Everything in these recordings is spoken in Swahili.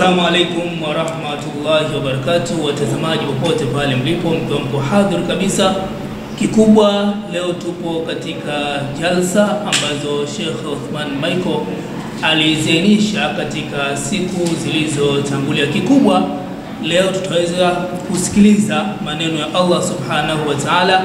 Assalamu alaikum warahmatullahi wabarakatuh, watazamaji popote pale mlipo, mkiwa mko hadhir kabisa. Kikubwa leo tupo katika jalsa ambazo Sheikh Uthman Michael alizienisha katika siku zilizotangulia. Kikubwa leo tutaweza kusikiliza maneno ya Allah subhanahu wa ta'ala,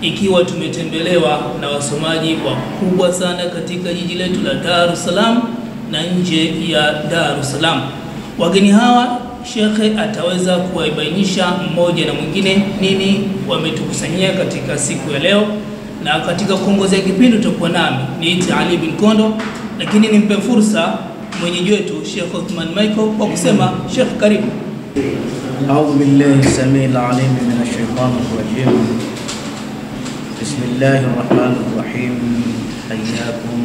ikiwa tumetembelewa na wasomaji wakubwa sana katika jiji letu la Dar es Salaam na nje ya Dar es Salaam. Wageni hawa shekhe ataweza kuwabainisha mmoja na mwingine nini wametukusanyia katika siku ya leo, na katika kuongozea kipindi tutakuwa nami niite Ali bin Kondo, lakini nimpe fursa mwenyeji wetu Sheikh Uthman Michael kwa kusema. Sheikh, karibu. أعوذ بالله السميع العليم من الشيطان الرجيم بسم الله الرحمن الرحيم حياكم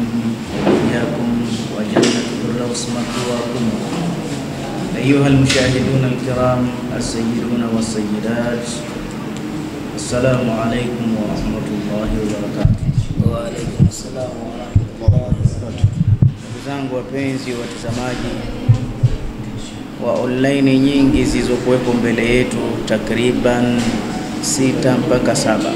وإياكم وجنة الفردوس مثواكم أيها المشاهدون الكرام السيدون والسيدات السلام عليكم ورحمة الله وبركاته Waalaikum salaam warahmatullahi wabarakatuh. Ndugu zangu wapenzi watazamaji wa online nyingi zilizokuwepo mbele yetu, takriban sita mpaka saba.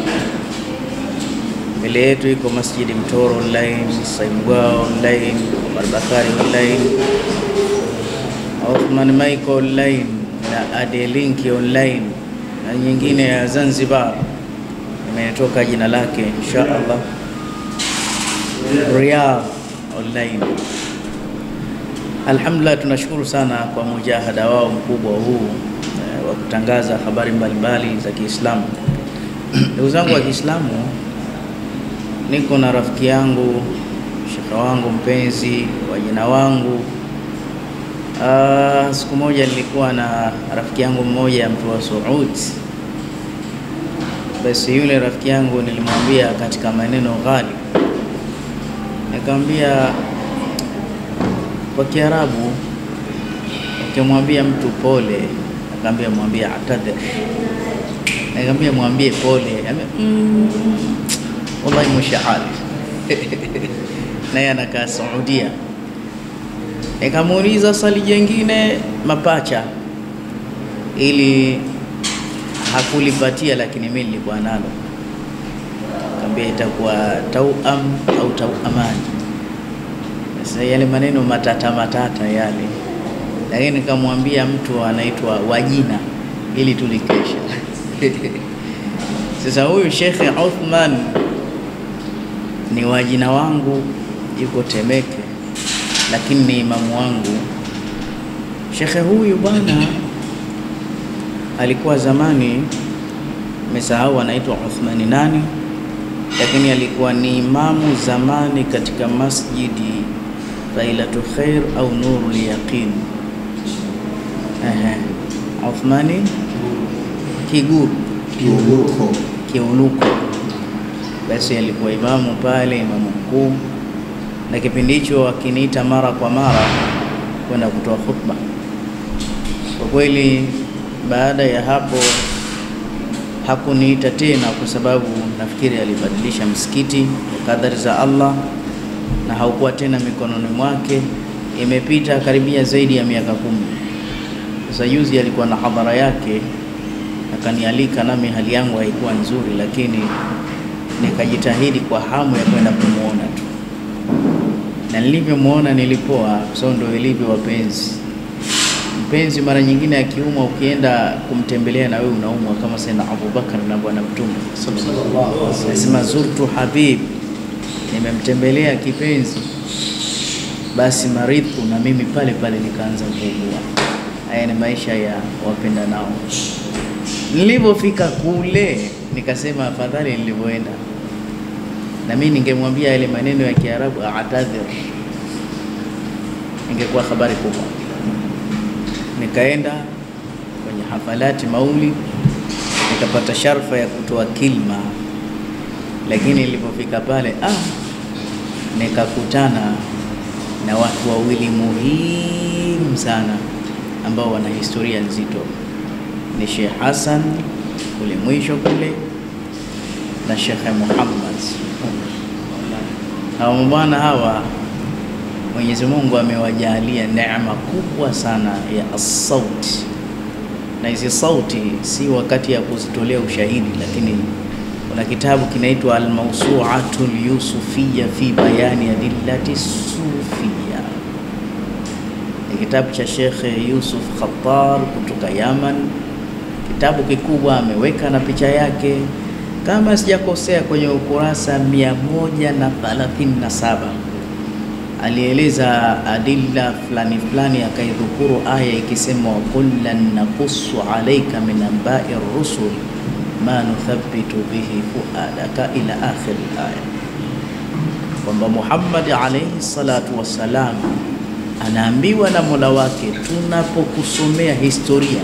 Mbele yetu iko Masjidi Mtoro online, Saimgwao online, Omar Bakari online, Othman Michael online na Adelink online na nyingine ya Zanzibar imetoka jina lake insha Allah, Riyadh online. Alhamdulillah, tunashukuru sana kwa mujahada wao mkubwa huu eh, wa kutangaza habari mbalimbali za Kiislamu. Ndugu zangu wa Kiislamu, niko na rafiki yangu shekhe wangu mpenzi wa jina wangu. Ah, siku moja nilikuwa na rafiki yangu mmoja mtu wa Saudi. Basi yule rafiki yangu nilimwambia katika maneno ghali, nikamwambia kwa Kiarabu ukimwambia mtu pole, akaambia mwambie atadhir, nikamwambia mwambie pole, mm, wallahi mushahali naye anakaa Saudia. Nikamuuliza swali jengine mapacha, ili hakulipatia, lakini mimi nilikuwa nalo, kaambia itakuwa tauam au tauamani sasa yale maneno matata matata yale, lakini nikamwambia mtu anaitwa Wajina ili tulikesha. Sasa huyu Shekhe Uthman ni wajina wangu, yuko Temeke, lakini ni imamu wangu. Shekhe huyu bwana alikuwa zamani, mesahau anaitwa Uthmani nani, lakini alikuwa ni imamu zamani katika masjidi Lailatu Khair au nuru Yaqin. Ehe, Uthmani Kiguru Kiuluko. Kiuluko, basi alikuwa imamu pale, imamu mkuu, na kipindi hicho akiniita mara kwa mara kwenda kutoa khutba. Kwa kweli, baada ya hapo hakuniita tena, kwa sababu nafikiri alibadilisha msikiti kwa kadari za Allah na haukuwa tena mikononi mwake. Imepita karibia zaidi ya miaka kumi. Sasa juzi alikuwa na hadhara yake akanialika, nami hali yangu haikuwa nzuri, lakini nikajitahidi kwa hamu ya kwenda kumwona tu, na nilivyomwona nilipoa, So ndio ilivyo wapenzi. Mpenzi mara nyingine akiumwa, ukienda kumtembelea na wewe unaumwa, kama Sayyidina Abubakar na Bwana Mtume nasema zurtu habib nimemtembelea kipenzi, basi maridhu na mimi pale pale nikaanza kuugua. Haya ni maisha ya wapenda nao. Nilivyofika kule nikasema afadhali nilivyoenda, na mimi ningemwambia yale maneno ya Kiarabu atadhir, ingekuwa habari kubwa. Nikaenda kwenye hafalati mauli, nikapata sharfa ya kutoa kilma lakini nilipofika pale ah, nikakutana na watu wawili muhimu sana ambao wana historia nzito, ni Sheikh Hassan kule mwisho kule na Sheikh Muhammad. Hawa mabwana hawa Mwenyezi Mungu amewajalia neema kubwa sana ya as-sauti, na hizi sauti si wakati ya kuzitolea ushahidi, lakini kuna kitabu kinaitwa almausuatu lyusufiya fi bayani adillati sufiya. Ni kitabu cha Shekhe Yusuf Khattar kutoka Yaman, kitabu kikubwa, ameweka na picha yake kama sijakosea, kwenye ukurasa 137 alieleza adilla fulani fulani, akaidhukuru aya ikisema wa kullan naqussu alayka min anba'i rusul ma nuthabbitu bihi fuadaka ila akhir aya, kwamba Muhammad alayhi salatu wassalam anaambiwa na Mola wake, tunapokusomea historia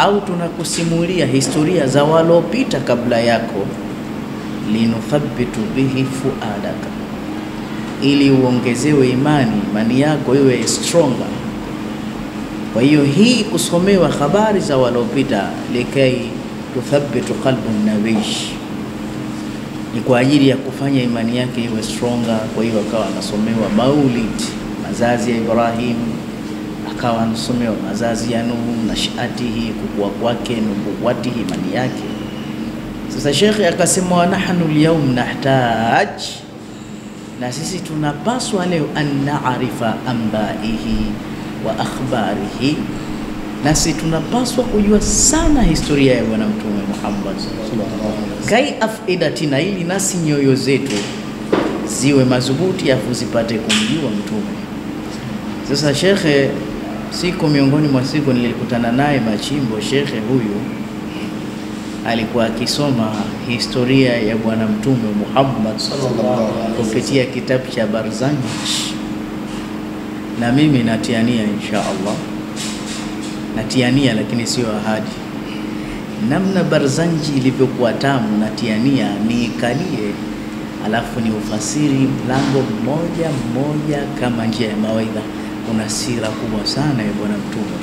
au tunakusimulia historia za walopita kabla yako, linuthabitu bihi fuadaka ili uongezewe imani, imani yako iwe stronger. Kwa hiyo hii kusomewa habari za walopita, likai tuthabitu qalbu nabish, ni kwa ajili ya kufanya imani yake iwe stronger. Kwa hiyo akawa anasomewa maulid, mazazi ya Ibrahim, akawa anasomewa mazazi ya Nuhu, na nashatihi, kukua kwake, nubuwatihi, imani yake. Sasa shekhe akasema, wa nahnu alyawm nahtaj na sisi tunapaswa leo an naarifa ambaihi wa akhbarihi, nasi tunapaswa kujua sana historia ya Bwana Mtume Muhammad kai afidatina, ili nasi nyoyo zetu ziwe madhubuti, afu zipate kumjua Mtume. Sasa shekhe, siku miongoni mwa siku nilikutana naye Machimbo. Shekhe huyu alikuwa akisoma historia ya Bwana Mtume Muhammad kupitia kitabu cha Barzanji, na mimi natiania insha Allah, natiania lakini sio ahadi. Namna Barzanji ilivyokuwa tamu, natiania niikalie, alafu ni ufasiri mlango mmoja mmoja kama njia ya mawaidha. Kuna sira kubwa sana ya Bwana Mtume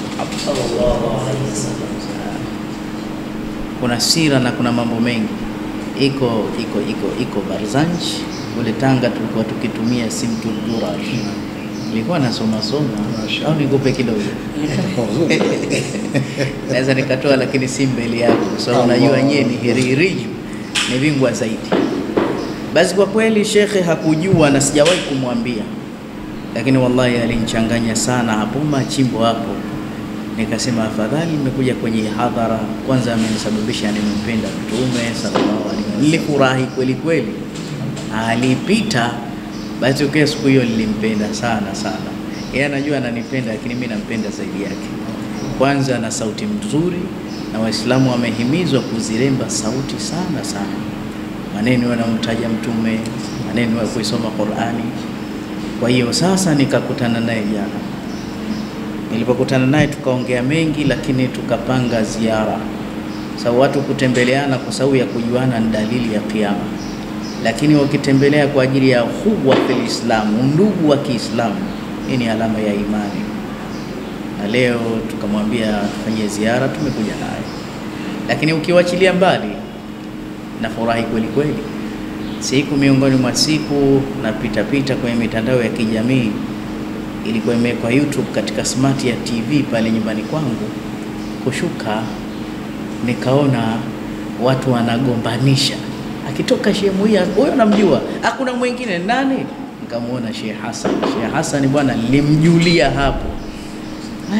kuna sira na kuna mambo mengi. Iko iko iko iko Barzanj kule Tanga, tulikuwa tukitumia simtu duraj. Nilikuwa nasoma soma au nikupe kidogo? Naweza nikatoa, lakini si mbele yako, kwa sababu unajua nyie ni hiririju, ni bingwa zaidi. Basi kwa kweli shekhe hakujua na sijawahi kumwambia, lakini wallahi alinichanganya sana hapo Machimbo hapo nikasema afadhali nimekuja kwenye hadhara. Kwanza amenisababisha nimempenda Mtume sallallahu alaihi wasallam, nilifurahi kweli kweli. Alipita basi, ukia siku hiyo nilimpenda sana sana. Yeye anajua ananipenda, lakini mimi nampenda zaidi yake. Kwanza na sauti mzuri, na Waislamu wamehimizwa kuziremba sauti sana sana, maneno yanamtaja Mtume, maneno ya kuisoma Qur'ani. Kwa hiyo sasa nikakutana naye jana Nilipokutana naye tukaongea mengi, lakini tukapanga ziara. Sababu watu kutembeleana kwa sababu ya kujuana ni dalili ya kiama, lakini wakitembelea kwa ajili ya ukhuwa fil Islam, undugu wa Kiislamu, hii ni alama ya imani. Na leo tukamwambia tufanye ziara, tumekuja naye. Lakini ukiwachilia mbali, nafurahi kweli kweli. Siku miongoni mwa siku napita pita kwenye mitandao ya kijamii ilikuwa imewekwa YouTube katika smart ya TV pale nyumbani kwangu. Kushuka nikaona watu wanagombanisha, akitoka Sheikh Muia, huyo namjua, hakuna mwingine nani. Nikamwona Sheikh Hassan. Sheikh Hassan bwana, nilimjulia hapo,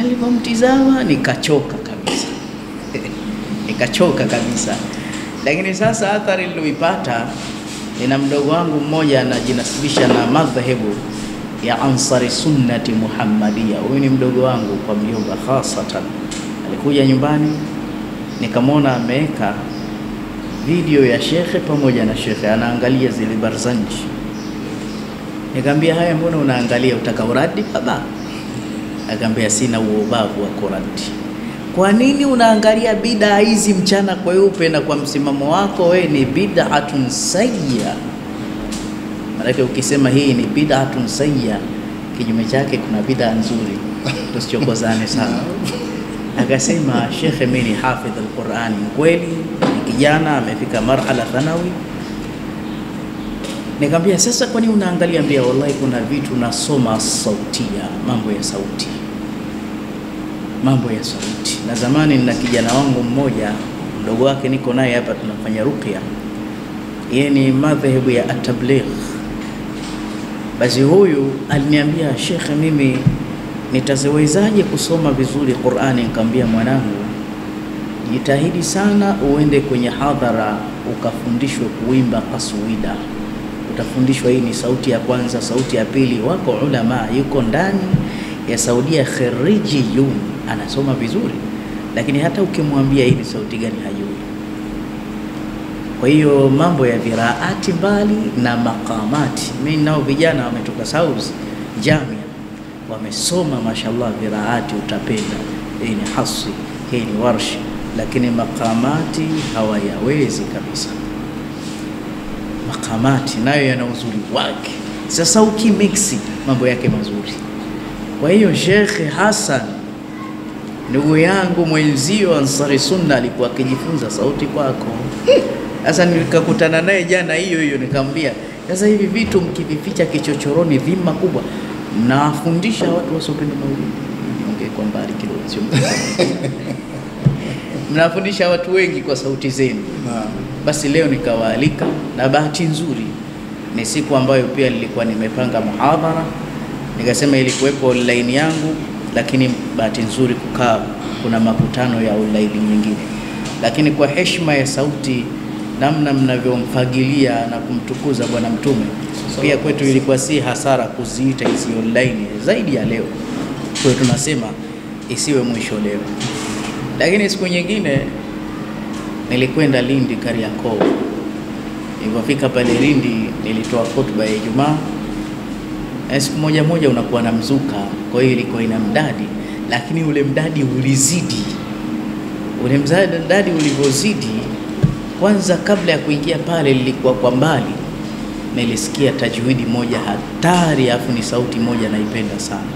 alipomtizama nikachoka kabisa nikachoka kabisa. Lakini sasa athari niliyoipata, nina mdogo wangu mmoja anajinasibisha na madhehebu ya Ansari Sunnati Muhammadia. Huyu ni mdogo wangu kwa mjomba, hasatan alikuja nyumbani, nikamwona ameweka video ya shekhe pamoja na shekhe anaangalia zile Barzanji. Nikamwambia, haya, mbona unaangalia, utaka uradi baba? Akaambia, sina uobavu wa kuradi. Kwa nini unaangalia bid'a hizi mchana kweupe, na kwa msimamo wako wewe ni bid'atun sayya Maanake ukisema hii ni bid'atun sayya, kinyume chake kuna bid'a nzuri, tusichokozane sana. Akasema shekhe, mimi ni hafidh alqurani. Kweli ni kijana amefika marhala thanawi, Nikamwambia sasa, kwani unaangalia? Ambia wallahi, kuna vitu nasoma sautia, mambo ya sauti, mambo ya sauti. Na zamani nina kijana wangu mmoja mdogo wake, niko naye hapa, tunafanya rupia, yeye ni madhehebu ya atabligh. Basi huyu aliniambia, shekhe, mimi nitaziwezaje kusoma vizuri Qur'ani? Nikamwambia, mwanangu, jitahidi sana uende kwenye hadhara ukafundishwe kuimba kaswida utafundishwa hii ni sauti ya kwanza, sauti ya pili. Wako ulama yuko ndani ya Saudia kharijiyun anasoma vizuri, lakini hata ukimwambia hii ni sauti gani hajui. Kwa hiyo mambo ya viraati mbali na makamati, mimi nao vijana wametoka South Jamia wamesoma mashallah, viraati utapenda, hii ni hasi, hii ni warshi, lakini makamati hawayawezi kabisa makamati nayo yana uzuri wake. Sasa ukimiksi mambo yake mazuri. Kwa hiyo Shekhe Hassan ndugu yangu mwenzio Ansari Sunna alikuwa akijifunza sauti kwako. Sasa nikakutana naye jana hiyo hiyo, nikamwambia sasa hivi vitu mkivificha kichochoroni, dhima kubwa, mnawafundisha watu wasiopenda maulidi. Niongee kwa mbali kidogo, sio mnawafundisha watu wengi kwa sauti zenu. Basi leo nikawaalika, na bahati nzuri ni siku ambayo pia nilikuwa nimepanga muhadhara, nikasema ilikuwepo online yangu, lakini bahati nzuri kukaa kuna makutano ya ulaili nyingine, lakini kwa heshima ya sauti, namna mnavyomfagilia na kumtukuza Bwana Mtume, so, pia kwetu ilikuwa si hasara kuziita hizi online zaidi ya leo. Kwa hiyo tunasema isiwe mwisho leo, lakini siku nyingine nilikwenda Lindi Kariakoo. Nilipofika pale Lindi, nilitoa hotuba ya Ijumaa. Siku moja moja unakuwa na mzuka, kwa hiyo ilikuwa ina mdadi, lakini ule mdadi ulizidi. Ule mdadi ulivyozidi, kwanza kabla ya kuingia pale, lilikuwa kwa mbali, nilisikia tajwidi moja hatari, afu ni sauti moja naipenda sana.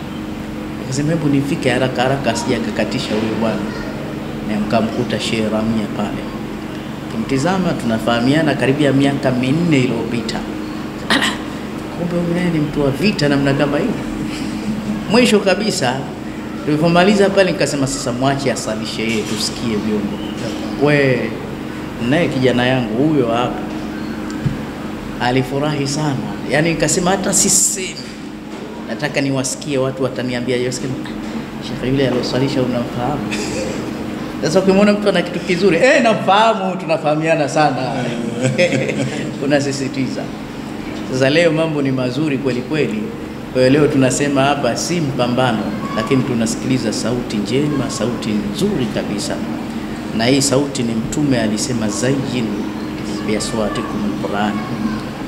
Nikasema hebu nifike haraka haraka, asijakakatisha huyo bwana, na mkamkuta Sheikh Ramia pale Kimtizama, tunafahamiana karibia miaka minne iliyopita. Kumbe huyu ni mtu wa vita namna kama hii. Mwisho kabisa tulipomaliza pale, nikasema sasa mwache asalishe yeye, tusikie vyombo. We naye kijana yangu huyo hapa alifurahi sana, yani nikasema hata sisemi, nataka niwasikie watu wataniambia, shekhe yule aliosalisha unamfahamu? Sasa ukimwona mtu ana kitu kizuri eh, nafahamu, tunafahamiana sana unasisitiza. Sasa leo mambo ni mazuri kweli kweli. Kwa hiyo leo tunasema hapa si mpambano, lakini tunasikiliza sauti njema, sauti nzuri kabisa, na hii sauti ni Mtume alisema, zayyin biaswatikum Qur'an,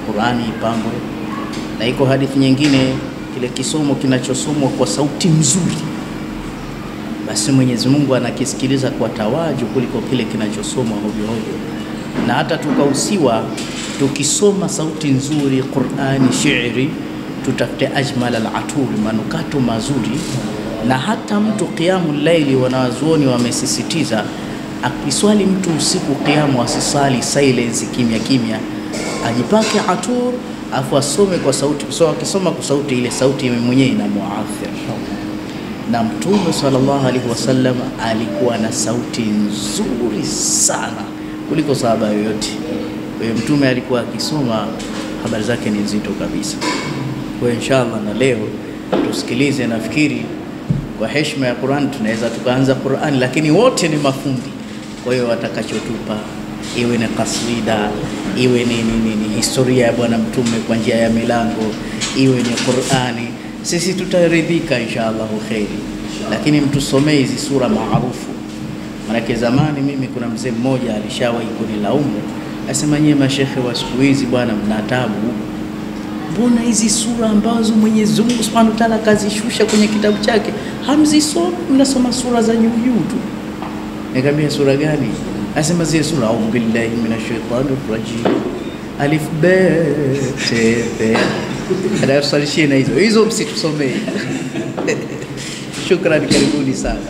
Qurani ipambwe. Na iko hadithi nyingine, kile kisomo kinachosomwa kwa sauti nzuri basi Mwenyezi Mungu anakisikiliza kwa tawaju kuliko kile kinachosomwa hovyo hovyo. Na hata tukausiwa tukisoma sauti nzuri Qur'ani, shairi, tutafute ajmal al-aturi, manukato mazuri. Na hata mtu qiyamu laili, wanawazuoni wamesisitiza akiswali mtu usiku qiyamu, asisali silence, kimya kimya, ajipake atur, afu asome kwa sauti. kwa sababu akisoma kwa sauti, ile sauti mwenyewe ina muathir na Mtume sallallahu alaihi wasallam alikuwa na sauti nzuri sana kuliko sahaba yoyote. Mtume alikuwa akisoma, habari zake ni nzito kabisa. Kwa inshallah, na leo tusikilize. Nafikiri kwa heshima ya Qur'an tunaweza tukaanza Qur'an, lakini wote ni mafundi. Kwa hiyo watakachotupa iwe ni kasida iwe ni, ni, ni, ni historia ya Bwana Mtume kwa njia ya milango, iwe ni Qur'ani sisi tutaridhika insha Allahu kheri, lakini mtusomee hizi sura maarufu. Manake zamani mimi, kuna mzee mmoja alishawahi kunilaumu, asema nyie mashekhe wa siku hizi bwana, mna tabu, mbona hizi sura ambazo Mwenyezi Mungu Subhanahu wa Ta'ala akazishusha kwenye kitabu chake hamzisomi, mnasoma sura za juu juu tu. Nikamwambia sura gani? Asema zile sura, audhu billahi minash shaitani rajim, alif be te pe anayosalishia na hizo hizo, msitusomee. Shukrani, karibuni sana.